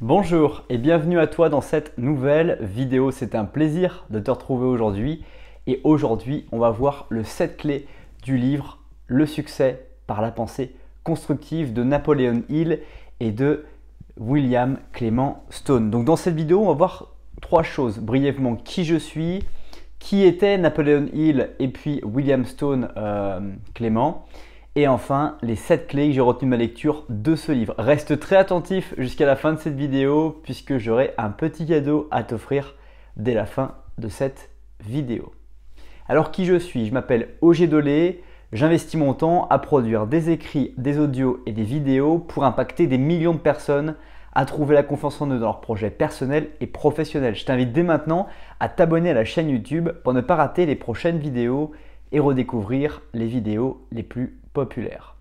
Bonjour et bienvenue à toi dans cette nouvelle vidéo. C'est un plaisir de te retrouver aujourd'hui. Et aujourd'hui, on va voir le 7 clés du livre Le succès par la pensée constructive de Napoléon Hill et de William Clement Stone. Donc dans cette vidéo, on va voir trois choses brièvement. Qui je suis, qui était Napoléon Hill et puis William Stone euh, Clément. Et enfin, les 7 clés que j'ai retenues de ma lecture de ce livre. Reste très attentif jusqu'à la fin de cette vidéo puisque j'aurai un petit cadeau à t'offrir dès la fin de cette vidéo. Alors qui je suis? Je m'appelle Auger Dolé. J'investis mon temps à produire des écrits, des audios et des vidéos pour impacter des millions de personnes à trouver la confiance en eux dans leurs projets personnels et professionnels. Je t'invite dès maintenant à t'abonner à la chaîne YouTube pour ne pas rater les prochaines vidéos et redécouvrir les vidéos les plus populaires.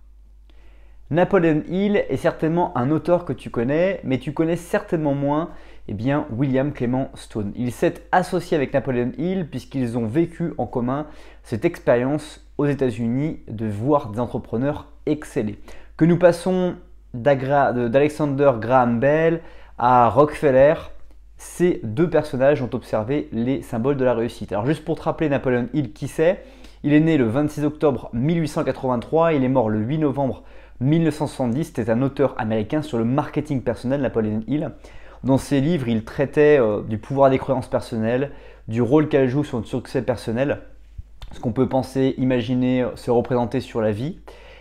Napoleon Hill est certainement un auteur que tu connais, mais tu connais certainement moins eh bien, William Clement Stone. Il s'est associé avec Napoleon Hill puisqu'ils ont vécu en commun cette expérience aux États-Unis de voir des entrepreneurs exceller. Que nous passons d'Alexander Graham Bell à Rockefeller, ces deux personnages ont observé les symboles de la réussite. Alors juste pour te rappeler Napoleon Hill, qui c'est? Il est né le 26 octobre 1883, il est mort le 8 novembre 1970. C'était un auteur américain sur le marketing personnel, Napoleon Hill. Dans ses livres, il traitait euh, du pouvoir des croyances personnelles, du rôle qu'elle joue sur le succès personnel, ce qu'on peut penser, imaginer, se représenter sur la vie.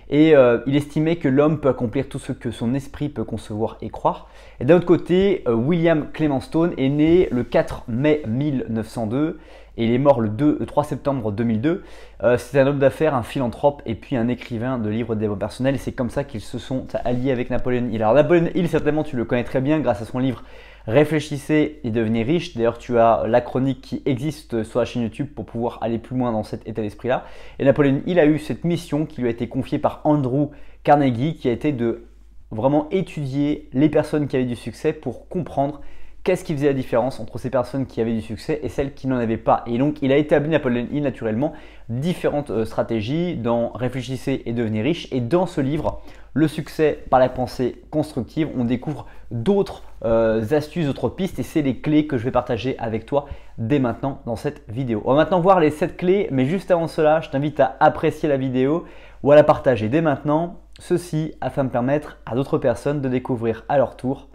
Et euh, il estimait que l'homme peut accomplir tout ce que son esprit peut concevoir et croire. Et d'un autre côté, euh, William Clement Stone est né le 4 mai 1902 et il est mort le, 3 septembre 2002. Euh, c'est un homme d'affaires, un philanthrope et puis un écrivain de livres de développement personnel. Et c'est comme ça qu'ils se sont alliés avec Napoléon Hill. Alors Napoléon Hill, certainement, tu le connais très bien grâce à son livre Réfléchissez et devenez riche. D'ailleurs, tu as la chronique qui existe sur la chaîne YouTube pour pouvoir aller plus loin dans cet état d'esprit-là. Et Napoléon Hill a eu cette mission qui lui a été confiée par Andrew Carnegie, qui a été de vraiment étudier les personnes qui avaient du succès pour comprendre qu'est-ce qui faisait la différence entre ces personnes qui avaient du succès et celles qui n'en avaient pas? Et donc, il a établi Napoléon Hill naturellement différentes euh, stratégies dans Réfléchissez et devenez riche. Et dans ce livre, Le succès par la pensée constructive, on découvre d'autres euh, astuces, d'autres pistes et c'est les clés que je vais partager avec toi dès maintenant dans cette vidéo. On va maintenant voir les 7 clés, mais juste avant cela, je t'invite à apprécier la vidéo ou à la partager dès maintenant. Ceci afin de permettre à d'autres personnes de découvrir à leur tour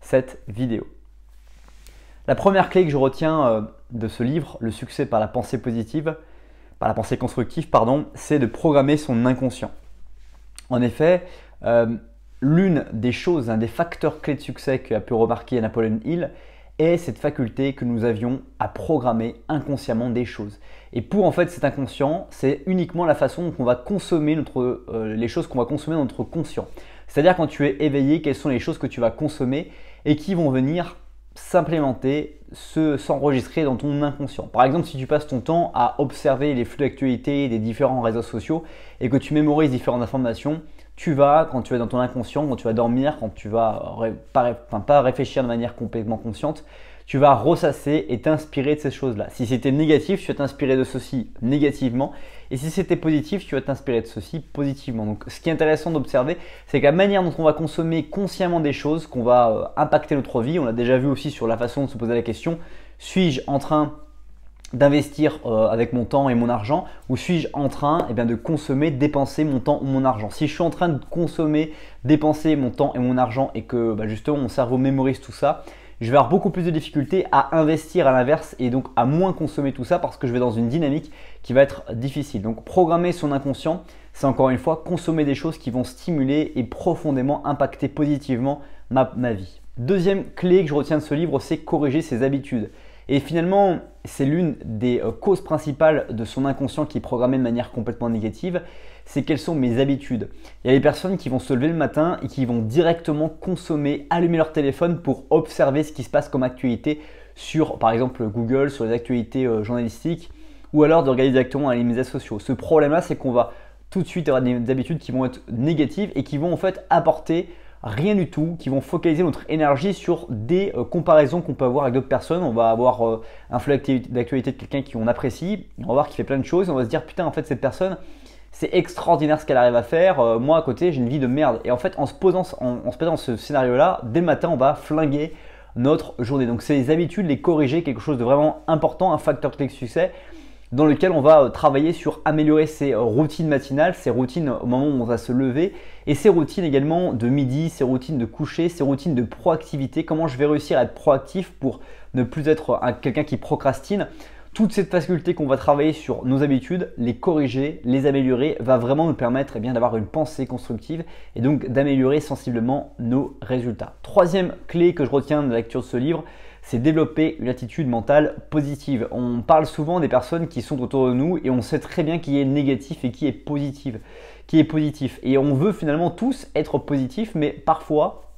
cette vidéo. La première clé que je retiens euh, de ce livre, Le succès par la pensée positive, par la pensée constructive, pardon, c'est de programmer son inconscient. En effet, euh, l'une des choses, un des facteurs clés de succès qu'a pu remarquer Napoleon Hill est cette faculté que nous avions à programmer inconsciemment des choses. Et pour en fait cet inconscient, c'est uniquement la façon dont on va consommer notre, euh, les choses qu'on va consommer dans notre conscient. C'est-à-dire quand tu es éveillé, quelles sont les choses que tu vas consommer et qui vont venir s'implémenter, s'enregistrer dans ton inconscient. Par exemple, si tu passes ton temps à observer les flux d'actualité des différents réseaux sociaux et que tu mémorises différentes informations, tu vas, quand tu es dans ton inconscient, quand tu vas dormir, quand tu vas pas, pas réfléchir de manière complètement consciente, tu vas ressasser et t'inspirer de ces choses-là. Si c'était négatif, tu vas t'inspirer de ceci négativement. Et si c'était positif, tu vas t'inspirer de ceci positivement. Donc ce qui est intéressant d'observer, c'est que la manière dont on va consommer consciemment des choses, qu'on va euh, impacter notre vie, on l'a déjà vu aussi sur la façon de se poser la question, suis-je en train d'investir euh, avec mon temps et mon argent ou suis-je en train eh bien, de consommer, dépenser mon temps ou mon argent? Si je suis en train de consommer, dépenser mon temps et mon argent et que bah, justement mon cerveau mémorise tout ça, je vais avoir beaucoup plus de difficultés à investir à l'inverse et donc à moins consommer tout ça parce que je vais dans une dynamique qui va être difficile. Donc programmer son inconscient, c'est encore une fois consommer des choses qui vont stimuler et profondément impacter positivement ma, ma vie. Deuxième clé que je retiens de ce livre, c'est corriger ses habitudes. Et finalement, c'est l'une des euh, causes principales de son inconscient qui est programmé de manière complètement négative, c'est quelles sont mes habitudes. Il y a des personnes qui vont se lever le matin et qui vont directement consommer, allumer leur téléphone pour observer ce qui se passe comme actualité sur par exemple Google, sur les actualités euh, journalistiques, ou alors de regarder directement les médias sociaux. Ce problème-là, c'est qu'on va tout de suite avoir des habitudes qui vont être négatives et qui vont en fait apporter rien du tout, qui vont focaliser notre énergie sur des euh, comparaisons qu'on peut avoir avec d'autres personnes. On va avoir euh, un flux d'actualité de quelqu'un qui on apprécie, on va voir qu'il fait plein de choses, et on va se dire putain en fait cette personne, c'est extraordinaire ce qu'elle arrive à faire. Euh, moi à côté, j'ai une vie de merde. Et en fait, en se posant, en, se ce scénario-là, dès le matin, on va flinguer notre journée. Donc, les habitudes, les corriger, quelque chose de vraiment important, un facteur clé de succès dans lequel on va euh, travailler sur améliorer ses euh, routines matinales, ses routines au moment où on va se lever, et ses routines également de midi, ses routines de coucher, ses routines de proactivité, comment je vais réussir à être proactif pour ne plus être quelqu'un qui procrastine? Toute cette faculté qu'on va travailler sur nos habitudes, les corriger, les améliorer, va vraiment nous permettre eh d'avoir une pensée constructive et donc d'améliorer sensiblement nos résultats. Troisième clé que je retiens de la lecture de ce livre, c'est développer une attitude mentale positive. On parle souvent des personnes qui sont autour de nous et on sait très bien qui est négatif et qui est positif. Qui est positif. Et on veut finalement tous être positifs, mais parfois,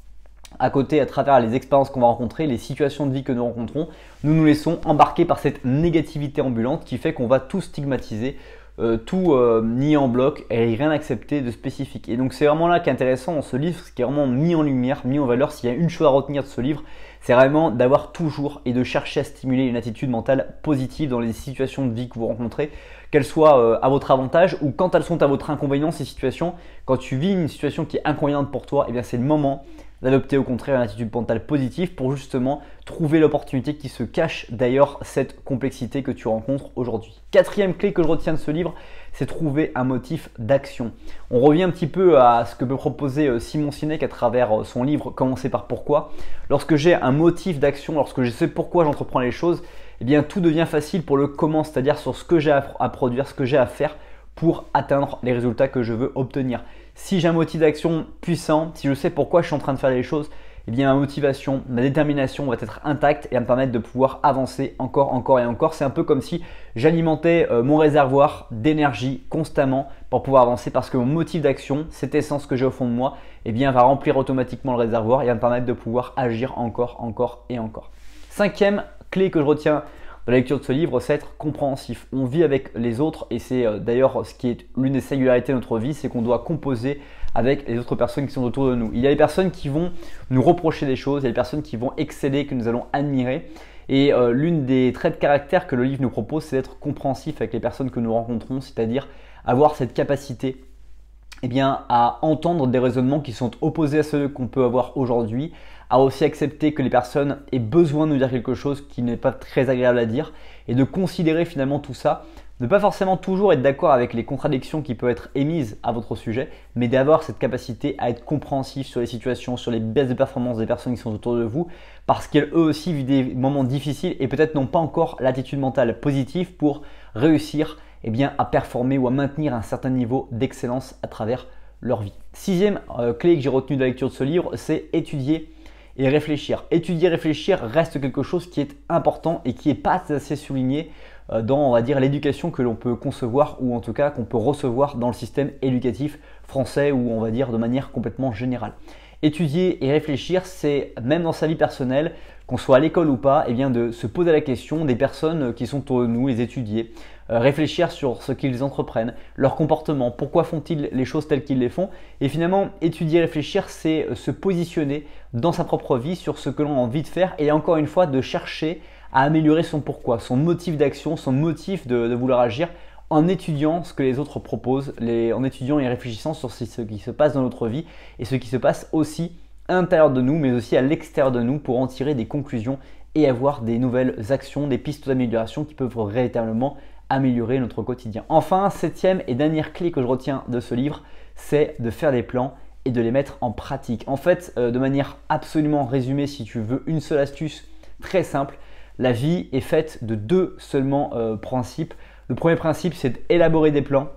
à côté, à travers les expériences qu'on va rencontrer, les situations de vie que nous rencontrons, nous nous laissons embarquer par cette négativité ambulante qui fait qu'on va tout stigmatiser, euh, tout euh, nier en bloc et rien accepter de spécifique. Et donc c'est vraiment là qui est intéressant dans ce livre, ce qui est vraiment mis en lumière, mis en valeur. S'il y a une chose à retenir de ce livre, c'est vraiment d'avoir toujours et de chercher à stimuler une attitude mentale positive dans les situations de vie que vous rencontrez, qu'elles soient euh, à votre avantage ou quand elles sont à votre inconvénient, ces situations. Quand tu vis une situation qui est inconvéniente pour toi, et eh bien c'est le moment d'adopter au contraire une attitude mentale positive pour justement trouver l'opportunité qui se cache d'ailleurs cette complexité que tu rencontres aujourd'hui. Quatrième clé que je retiens de ce livre, c'est trouver un motif d'action. On revient un petit peu à ce que peut proposer euh, Simon Sinek à travers euh, son livre Commencer par pourquoi. Lorsque j'ai un motif d'action, lorsque je sais pourquoi j'entreprends les choses, eh bien tout devient facile pour le comment, c'est-à-dire sur ce que j'ai à produire, ce que j'ai à faire pour atteindre les résultats que je veux obtenir. Si j'ai un motif d'action puissant, si je sais pourquoi je suis en train de faire les choses, eh bien ma motivation, ma détermination va être intacte et va me permettre de pouvoir avancer encore, encore et encore. C'est un peu comme si j'alimentais euh, mon réservoir d'énergie constamment pour pouvoir avancer parce que mon motif d'action, cette essence que j'ai au fond de moi, eh bien va remplir automatiquement le réservoir et va me permettre de pouvoir agir encore, encore et encore. Cinquième clé que je retiens la lecture de ce livre, c'est être compréhensif. On vit avec les autres et c'est euh, d'ailleurs ce qui est l'une des singularités de notre vie, c'est qu'on doit composer avec les autres personnes qui sont autour de nous. Il y a des personnes qui vont nous reprocher des choses, il y a des personnes qui vont exceller, que nous allons admirer. Et euh, l'une des traits de caractère que le livre nous propose, c'est d'être compréhensif avec les personnes que nous rencontrons, c'est-à-dire avoir cette capacité eh bien, à entendre des raisonnements qui sont opposés à ceux qu'on peut avoir aujourd'hui, à aussi accepter que les personnes aient besoin de nous dire quelque chose qui n'est pas très agréable à dire et de considérer finalement tout ça, ne pas forcément toujours être d'accord avec les contradictions qui peuvent être émises à votre sujet, mais d'avoir cette capacité à être compréhensif sur les situations, sur les baisses de performance des personnes qui sont autour de vous, parce qu'elles eux aussi vivent des moments difficiles et peut-être n'ont pas encore l'attitude mentale positive pour réussir eh bien, à performer ou à maintenir un certain niveau d'excellence à travers leur vie. Sixième euh, clé que j'ai retenue de la lecture de ce livre, c'est étudier et réfléchir. Étudier, réfléchir reste quelque chose qui est important et qui n'est pas assez souligné euh, dans, on dire, l'éducation que l'on peut concevoir ou en tout cas qu'on peut recevoir dans le système éducatif français ou on va dire de manière complètement générale. Étudier et réfléchir, c'est même dans sa vie personnelle, qu'on soit à l'école ou pas, et eh bien de se poser la question des personnes qui sont autour de nous, les étudier, réfléchir sur ce qu'ils entreprennent, leur comportement, pourquoi font-ils les choses telles qu'ils les font. Et finalement, étudier, réfléchir, c'est euh, se positionner dans sa propre vie sur ce que l'on a envie de faire et encore une fois de chercher à améliorer son pourquoi, son motif d'action, son motif de, vouloir agir en étudiant ce que les autres proposent, en étudiant et réfléchissant sur ce qui se passe dans notre vie et ce qui se passe aussi à l'intérieur de nous, mais aussi à l'extérieur de nous pour en tirer des conclusions et avoir des nouvelles actions, des pistes d'amélioration qui peuvent véritablement améliorer notre quotidien. Enfin, septième et dernière clé que je retiens de ce livre, c'est de faire des plans et de les mettre en pratique. En fait, euh, de manière absolument résumée, si tu veux une seule astuce très simple, la vie est faite de deux seulement euh, principes. Le premier principe, c'est d'élaborer des plans,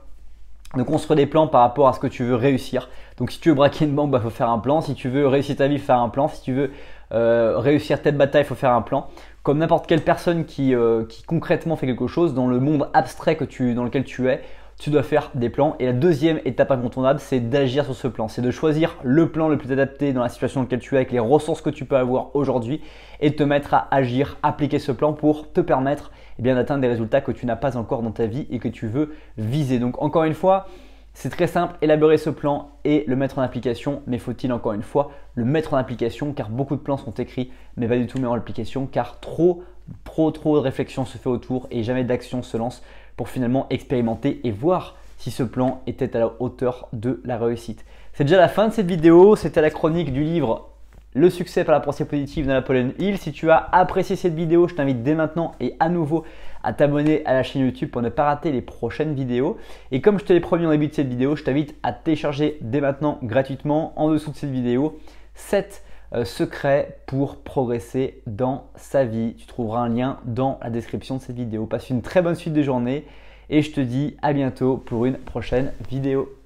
de construire des plans par rapport à ce que tu veux réussir. Donc si tu veux braquer une banque, il bah, faut faire un plan. Si tu veux réussir ta vie, faire un plan. Si tu veux euh, réussir telle bataille, il faut faire un plan comme n'importe quelle personne euh, qui, concrètement fait quelque chose dans le monde abstrait que tu, dans lequel tu es, tu dois faire des plans. Et la deuxième étape incontournable, c'est d'agir sur ce plan. C'est de choisir le plan le plus adapté dans la situation dans laquelle tu es, avec les ressources que tu peux avoir aujourd'hui, et de te mettre à agir, appliquer ce plan pour te permettre eh bien, d'atteindre des résultats que tu n'as pas encore dans ta vie et que tu veux viser. Donc encore une fois, c'est très simple, élaborer ce plan et le mettre en application, mais faut-il encore une fois le mettre en application? Car beaucoup de plans sont écrits, mais pas du tout mis en application car trop, trop, trop de réflexion se fait autour et jamais d'action se lance pour finalement expérimenter et voir si ce plan était à la hauteur de la réussite. C'est déjà la fin de cette vidéo, c'était la chronique du livre Le succès par la pensée positive de Napoleon Hill. Si tu as apprécié cette vidéo, je t'invite dès maintenant et à nouveau à t'abonner à la chaîne YouTube pour ne pas rater les prochaines vidéos. Et comme je te l'ai promis en début de cette vidéo, je t'invite à télécharger dès maintenant gratuitement en dessous de cette vidéo 7 euh, secrets pour progresser dans sa vie. Tu trouveras un lien dans la description de cette vidéo. Passe une très bonne suite de journée et je te dis à bientôt pour une prochaine vidéo.